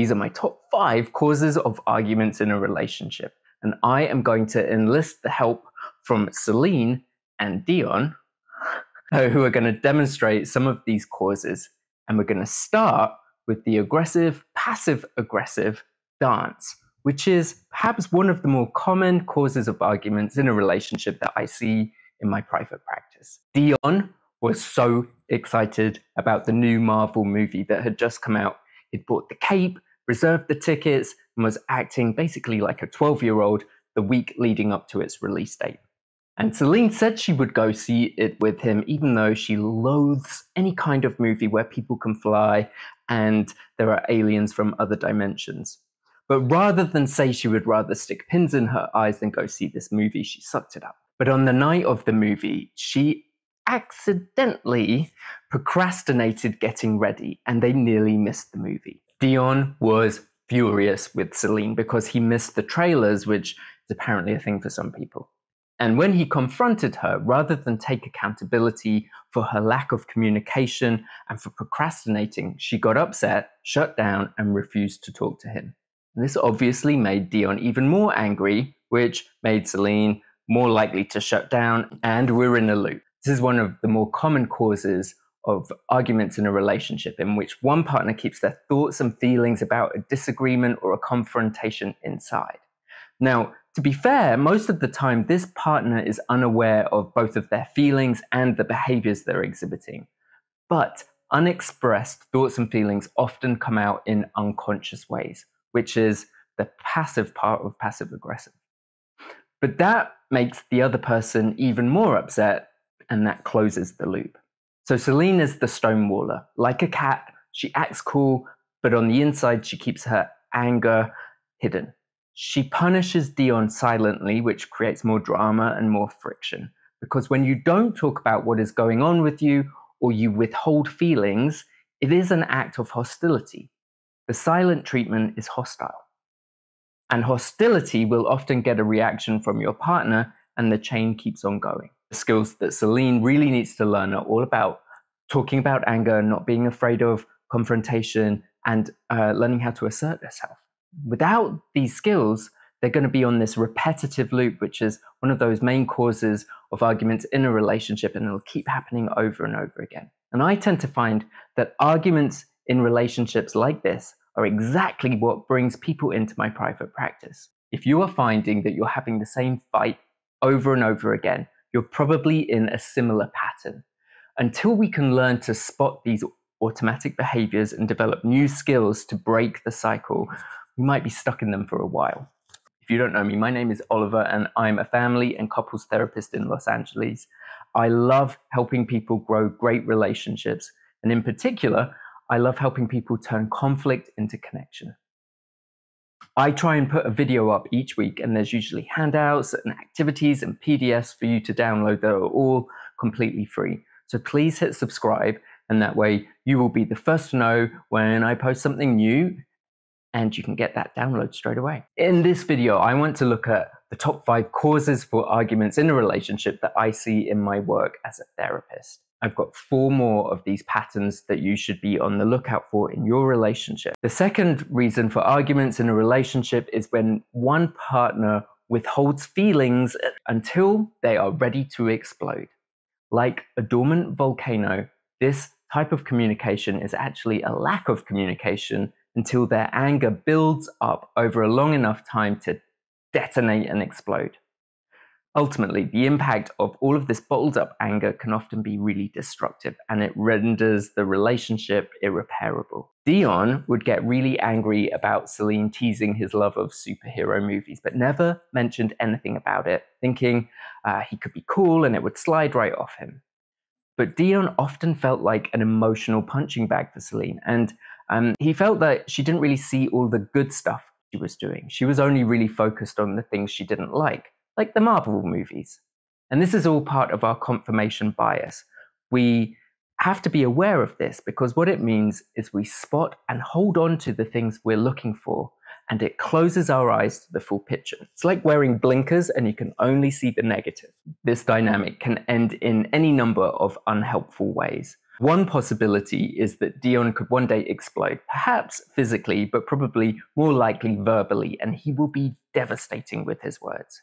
These are my top five causes of arguments in a relationship. And I am going to enlist the help from Celine and Dion, who are going to demonstrate some of these causes. And we're going to start with the aggressive, passive aggressive dance, which is perhaps one of the more common causes of arguments in a relationship that I see in my private practice. Dion was so excited about the new Marvel movie that had just come out. He'd bought the cape, reserved the tickets, and was acting basically like a 12 year old the week leading up to its release date. And Celine said she would go see it with him, even though she loathes any kind of movie where people can fly and there are aliens from other dimensions. But rather than say she would rather stick pins in her eyes than go see this movie, she sucked it up. But on the night of the movie, she accidentally procrastinated getting ready and they nearly missed the movie. Dion was furious with Celine because he missed the trailers, which is apparently a thing for some people. And when he confronted her, rather than take accountability for her lack of communication and for procrastinating, she got upset, shut down, and refused to talk to him. And this obviously made Dion even more angry, which made Celine more likely to shut down, and we're in a loop. This is one of the more common causes of arguments in a relationship in which one partner keeps their thoughts and feelings about a disagreement or a confrontation inside. Now, to be fair, most of the time, this partner is unaware of both of their feelings and the behaviors they're exhibiting. But unexpressed thoughts and feelings often come out in unconscious ways, which is the passive part of passive aggressive. But that makes the other person even more upset, and that closes the loop. So Celine is the stonewaller. Like a cat, she acts cool, but on the inside, she keeps her anger hidden. She punishes Dion silently, which creates more drama and more friction. Because when you don't talk about what is going on with you or you withhold feelings, it is an act of hostility. The silent treatment is hostile. And hostility will often get a reaction from your partner, and the chain keeps on going. The skills that Celine really needs to learn are all about talking about anger, not being afraid of confrontation, and uh, learning how to assert yourself. Without these skills, they're going to be on this repetitive loop, which is one of those main causes of arguments in a relationship, and it'll keep happening over and over again. And I tend to find that arguments in relationships like this are exactly what brings people into my private practice. If you are finding that you're having the same fight over and over again, you're probably in a similar pattern. Until we can learn to spot these automatic behaviors and develop new skills to break the cycle, we might be stuck in them for a while. If you don't know me, my name is Oliver and I'm a family and couples therapist in Los Angeles. I love helping people grow great relationships. And in particular, I love helping people turn conflict into connection. I try and put a video up each week, and there's usually handouts and activities and PDFs for you to download that are all completely free. So please hit subscribe, and that way you will be the first to know when I post something new, and you can get that download straight away. In this video, I want to look at the top five causes for arguments in a relationship that I see in my work as a therapist. I've got four more of these patterns that you should be on the lookout for in your relationship. The second reason for arguments in a relationship is when one partner withholds feelings until they are ready to explode. Like a dormant volcano, this type of communication is actually a lack of communication until their anger builds up over a long enough time to detonate and explode. Ultimately, the impact of all of this bottled up anger can often be really destructive and it renders the relationship irreparable. Dion would get really angry about Celine teasing his love of superhero movies, but never mentioned anything about it, thinking uh, he could be cool and it would slide right off him. But Dion often felt like an emotional punching bag for Celine, and um, he felt that she didn't really see all the good stuff she was doing. She was only really focused on the things she didn't like like the Marvel movies. And this is all part of our confirmation bias. We have to be aware of this because what it means is we spot and hold on to the things we're looking for and it closes our eyes to the full picture. It's like wearing blinkers and you can only see the negative. This dynamic can end in any number of unhelpful ways. One possibility is that Dion could one day explode, perhaps physically, but probably more likely verbally, and he will be devastating with his words.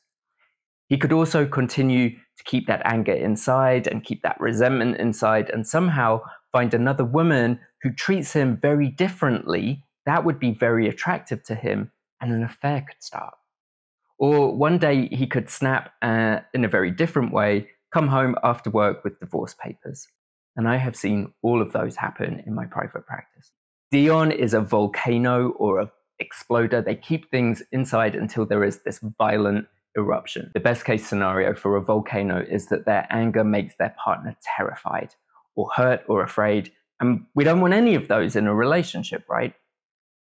He could also continue to keep that anger inside and keep that resentment inside and somehow find another woman who treats him very differently. That would be very attractive to him, and an affair could start. Or one day he could snap uh, in a very different way, come home after work with divorce papers. And I have seen all of those happen in my private practice. Dion is a volcano or a exploder. They keep things inside until there is this violent eruption. The best case scenario for a volcano is that their anger makes their partner terrified or hurt or afraid. And we don't want any of those in a relationship, right?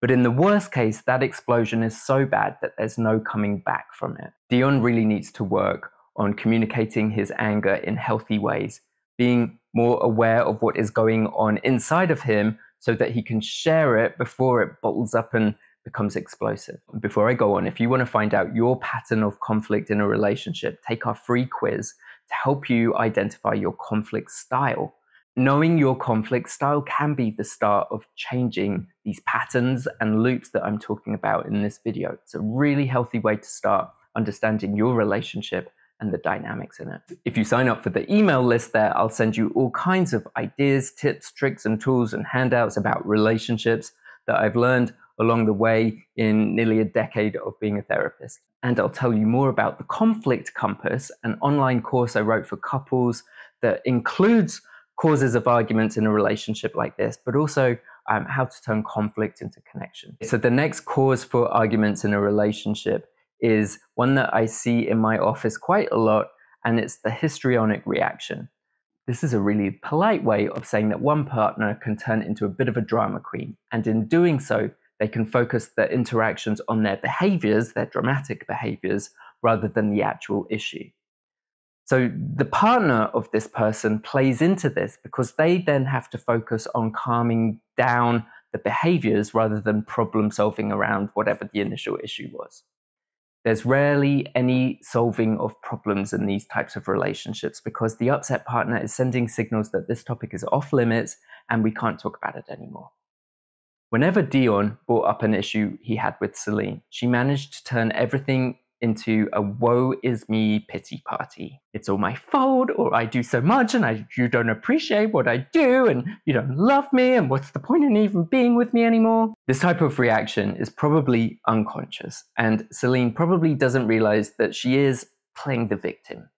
But in the worst case, that explosion is so bad that there's no coming back from it. Dion really needs to work on communicating his anger in healthy ways, being more aware of what is going on inside of him so that he can share it before it bottles up and becomes explosive. Before I go on, if you want to find out your pattern of conflict in a relationship, take our free quiz to help you identify your conflict style. Knowing your conflict style can be the start of changing these patterns and loops that I'm talking about in this video. It's a really healthy way to start understanding your relationship and the dynamics in it. If you sign up for the email list there, I'll send you all kinds of ideas, tips, tricks, and tools and handouts about relationships that I've learned along the way in nearly a decade of being a therapist. And I'll tell you more about the Conflict Compass, an online course I wrote for couples that includes causes of arguments in a relationship like this, but also um, how to turn conflict into connection. So, the next cause for arguments in a relationship is one that I see in my office quite a lot, and it's the histrionic reaction. This is a really polite way of saying that one partner can turn into a bit of a drama queen, and in doing so, they can focus their interactions on their behaviors, their dramatic behaviors, rather than the actual issue. So the partner of this person plays into this because they then have to focus on calming down the behaviors rather than problem solving around whatever the initial issue was. There's rarely any solving of problems in these types of relationships because the upset partner is sending signals that this topic is off limits and we can't talk about it anymore. Whenever Dion brought up an issue he had with Celine, she managed to turn everything into a woe is me pity party. It's all my fault, or I do so much and I, you don't appreciate what I do, and you don't love me, and what's the point in even being with me anymore? This type of reaction is probably unconscious, and Celine probably doesn't realize that she is playing the victim.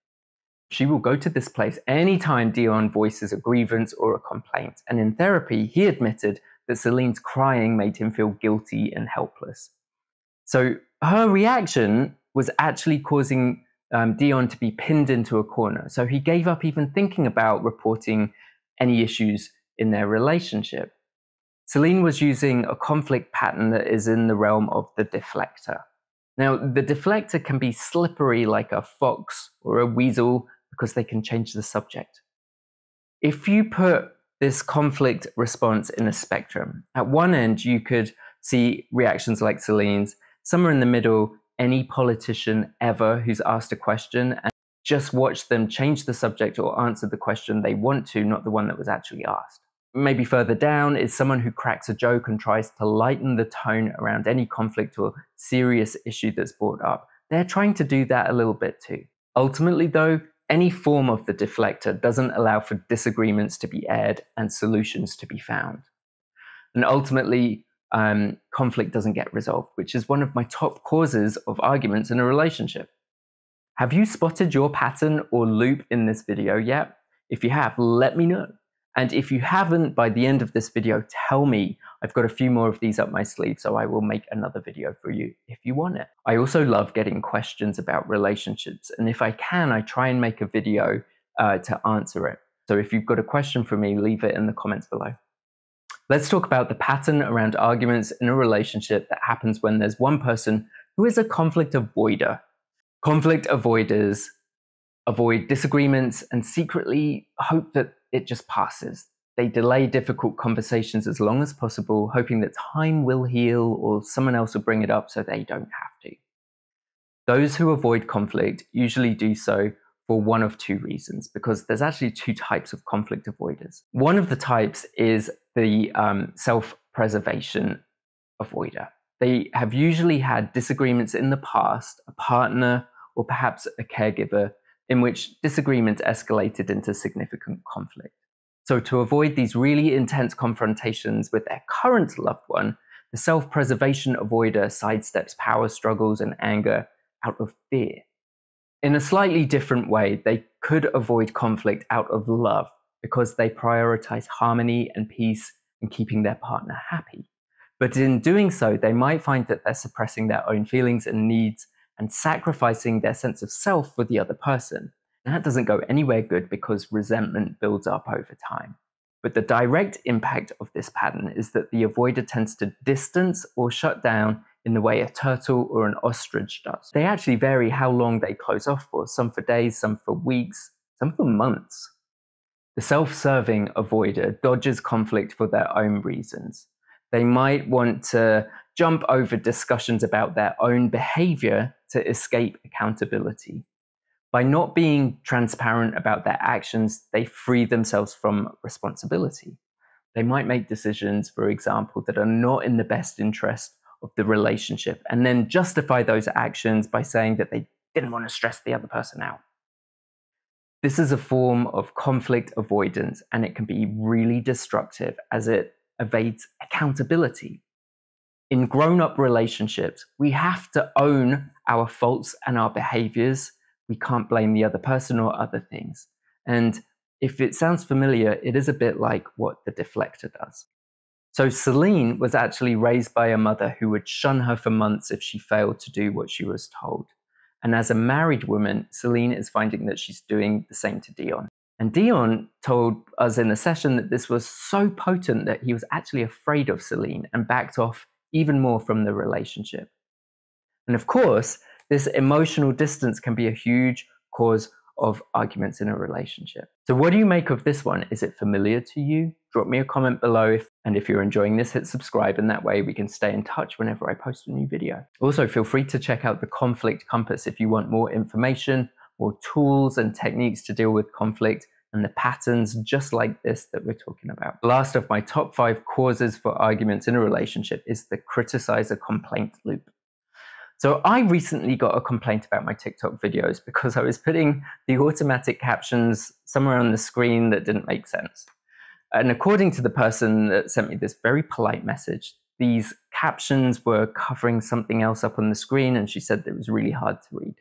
She will go to this place anytime Dion voices a grievance or a complaint, and in therapy, he admitted that Celine's crying made him feel guilty and helpless. So her reaction was actually causing um, Dion to be pinned into a corner. So he gave up even thinking about reporting any issues in their relationship. Celine was using a conflict pattern that is in the realm of the deflector. Now, the deflector can be slippery like a fox or a weasel because they can change the subject. If you put this conflict response in a spectrum. At one end, you could see reactions like Celine's. Somewhere in the middle, any politician ever who's asked a question and just watch them change the subject or answer the question they want to, not the one that was actually asked. Maybe further down is someone who cracks a joke and tries to lighten the tone around any conflict or serious issue that's brought up. They're trying to do that a little bit too. Ultimately, though, any form of the deflector doesn't allow for disagreements to be aired and solutions to be found. And ultimately, um, conflict doesn't get resolved, which is one of my top causes of arguments in a relationship. Have you spotted your pattern or loop in this video yet? If you have, let me know. And if you haven't, by the end of this video, tell me. I've got a few more of these up my sleeve, so I will make another video for you if you want it. I also love getting questions about relationships, and if I can, I try and make a video uh, to answer it. So if you've got a question for me, leave it in the comments below. Let's talk about the pattern around arguments in a relationship that happens when there's one person who is a conflict avoider. Conflict avoiders avoid disagreements and secretly hope that it just passes. They delay difficult conversations as long as possible, hoping that time will heal or someone else will bring it up so they don't have to. Those who avoid conflict usually do so for one of two reasons, because there's actually two types of conflict avoiders. One of the types is the um, self preservation avoider. They have usually had disagreements in the past, a partner or perhaps a caregiver, in which disagreements escalated into significant conflict. So, to avoid these really intense confrontations with their current loved one, the self preservation avoider sidesteps power struggles and anger out of fear. In a slightly different way, they could avoid conflict out of love because they prioritize harmony and peace and keeping their partner happy. But in doing so, they might find that they're suppressing their own feelings and needs and sacrificing their sense of self for the other person. That doesn't go anywhere good because resentment builds up over time. But the direct impact of this pattern is that the avoider tends to distance or shut down in the way a turtle or an ostrich does. They actually vary how long they close off for, some for days, some for weeks, some for months. The self serving avoider dodges conflict for their own reasons. They might want to jump over discussions about their own behavior to escape accountability. By not being transparent about their actions, they free themselves from responsibility. They might make decisions, for example, that are not in the best interest of the relationship and then justify those actions by saying that they didn't want to stress the other person out. This is a form of conflict avoidance and it can be really destructive as it evades accountability. In grown up relationships, we have to own our faults and our behaviors. We can't blame the other person or other things. And if it sounds familiar, it is a bit like what the deflector does. So Celine was actually raised by a mother who would shun her for months if she failed to do what she was told. And as a married woman, Celine is finding that she's doing the same to Dion. And Dion told us in a session that this was so potent that he was actually afraid of Celine and backed off even more from the relationship. And of course, this emotional distance can be a huge cause of arguments in a relationship. So, what do you make of this one? Is it familiar to you? Drop me a comment below. If, and if you're enjoying this, hit subscribe, and that way we can stay in touch whenever I post a new video. Also, feel free to check out the Conflict Compass if you want more information, more tools and techniques to deal with conflict and the patterns just like this that we're talking about. Last of my top five causes for arguments in a relationship is the criticizer complaint loop. So I recently got a complaint about my TikTok videos because I was putting the automatic captions somewhere on the screen that didn't make sense. And according to the person that sent me this very polite message, these captions were covering something else up on the screen, and she said it was really hard to read.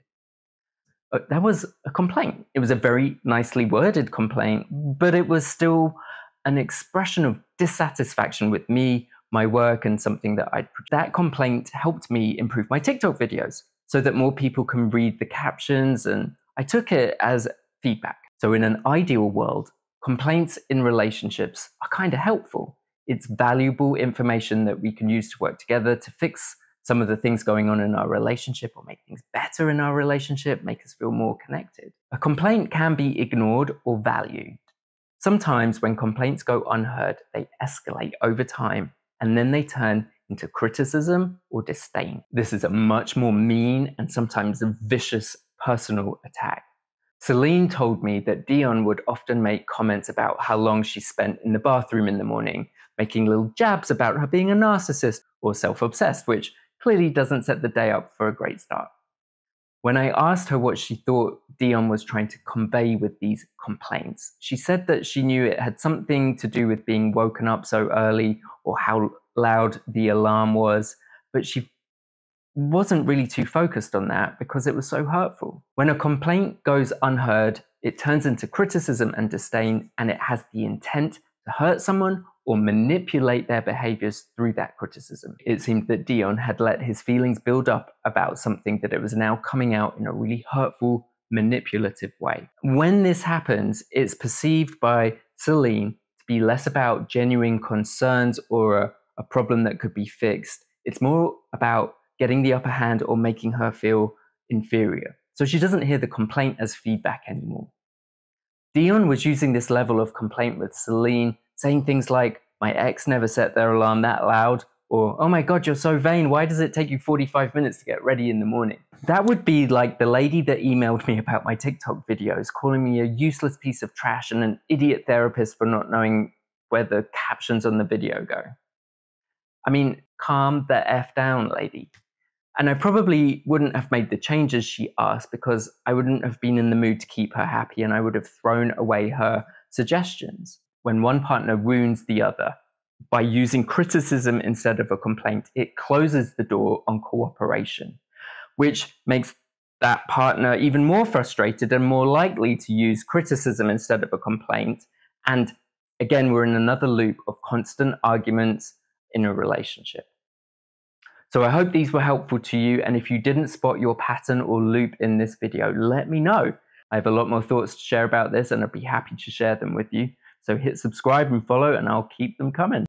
But that was a complaint. It was a very nicely worded complaint, but it was still an expression of dissatisfaction with me my work and something that I'd. That complaint helped me improve my TikTok videos so that more people can read the captions, and I took it as feedback. So, in an ideal world, complaints in relationships are kind of helpful. It's valuable information that we can use to work together to fix some of the things going on in our relationship or make things better in our relationship, make us feel more connected. A complaint can be ignored or valued. Sometimes, when complaints go unheard, they escalate over time and then they turn into criticism or disdain. This is a much more mean and sometimes a vicious personal attack. Celine told me that Dion would often make comments about how long she spent in the bathroom in the morning, making little jabs about her being a narcissist or self obsessed, which clearly doesn't set the day up for a great start. When I asked her what she thought Dion was trying to convey with these complaints, she said that she knew it had something to do with being woken up so early or how loud the alarm was, but she wasn't really too focused on that because it was so hurtful. When a complaint goes unheard, it turns into criticism and disdain, and it has the intent to hurt someone or manipulate their behaviors through that criticism. It seemed that Dion had let his feelings build up about something that it was now coming out in a really hurtful, manipulative way. When this happens, it's perceived by Celine to be less about genuine concerns or a, a problem that could be fixed. It's more about getting the upper hand or making her feel inferior. So she doesn't hear the complaint as feedback anymore. Dion was using this level of complaint with Celine saying things like, My ex never set their alarm that loud, or oh my god, you're so vain. Why does it take you 45 minutes to get ready in the morning? That would be like the lady that emailed me about my TikTok videos, calling me a useless piece of trash and an idiot therapist for not knowing where the captions on the video go. I mean, calm the F down, lady. And I probably wouldn't have made the changes she asked because I wouldn't have been in the mood to keep her happy and I would have thrown away her suggestions. When one partner wounds the other, by using criticism instead of a complaint, it closes the door on cooperation, which makes that partner even more frustrated and more likely to use criticism instead of a complaint. And again, we're in another loop of constant arguments in a relationship. So I hope these were helpful to you. And if you didn't spot your pattern or loop in this video, let me know. I have a lot more thoughts to share about this and I'd be happy to share them with you. So hit subscribe and follow and I'll keep them coming.